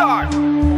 start.